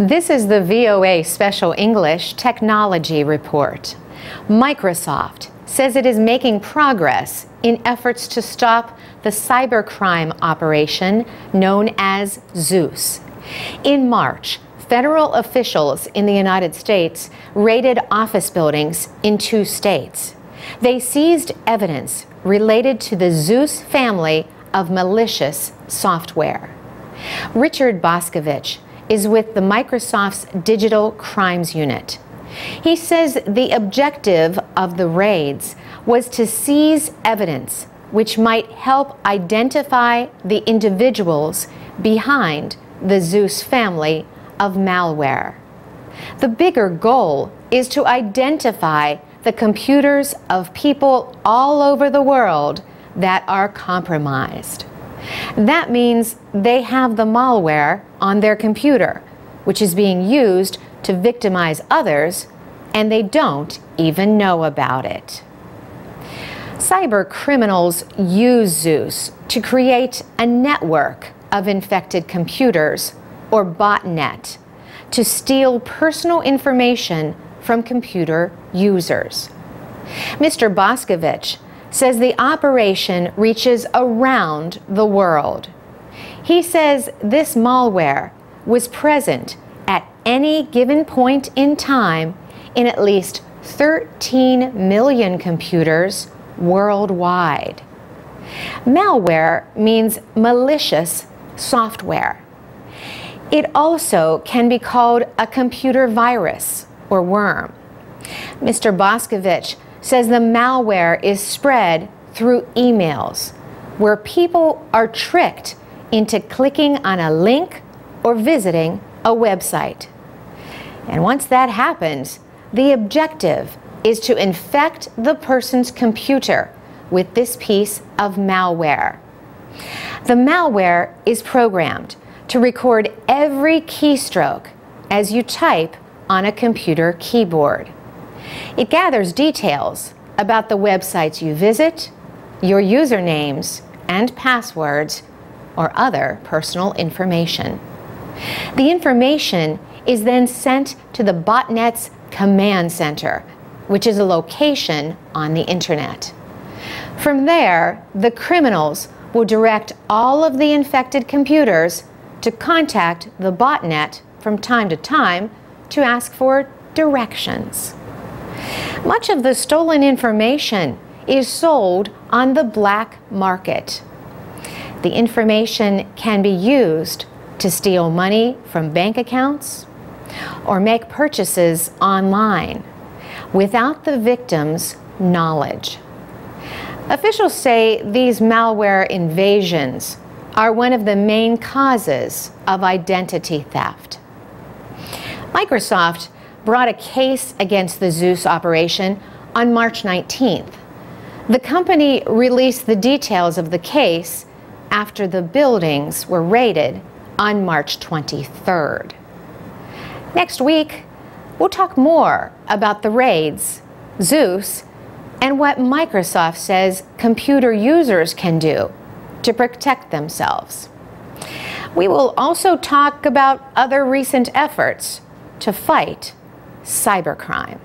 This is the VOA Special English Technology Report. Microsoft says it is making progress in efforts to stop the cybercrime operation known as Zeus. In March, federal officials in the United States raided office buildings in two states. They seized evidence related to the Zeus family of malicious software. Richard Boscovich is with the Microsoft's Digital Crimes Unit. He says the objective of the raids was to seize evidence which might help identify the individuals behind the Zeus family of malware. The bigger goal is to identify the computers of people all over the world that are compromised. That means they have the malware on their computer, which is being used to victimize others, and they don't even know about it. Cyber criminals use Zeus to create a network of infected computers, or botnet, to steal personal information from computer users. Mr. Boscovich says the operation reaches around the world. He says this malware was present at any given point in time in at least 13 million computers worldwide. Malware means malicious software. It also can be called a computer virus or worm. Mr. Boscovich says the malware is spread through emails, where people are tricked into clicking on a link or visiting a website. And once that happens, the objective is to infect the person's computer with this piece of malware. The malware is programmed to record every keystroke as you type on a computer keyboard. It gathers details about the websites you visit, your usernames and passwords, or other personal information. The information is then sent to the botnet's command center, which is a location on the internet. From there, the criminals will direct all of the infected computers to contact the botnet from time to time to ask for directions. Much of the stolen information is sold on the black market. The information can be used to steal money from bank accounts or make purchases online without the victim's knowledge. Officials say these malware invasions are one of the main causes of identity theft. Microsoft brought a case against the Zeus operation on March 19th. The company released the details of the case after the buildings were raided on March 23rd. Next week, we'll talk more about the raids, Zeus, and what Microsoft says computer users can do to protect themselves. We will also talk about other recent efforts to fight cybercrime.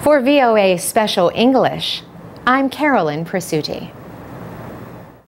For VOA Special English, I'm Carolyn Presutti.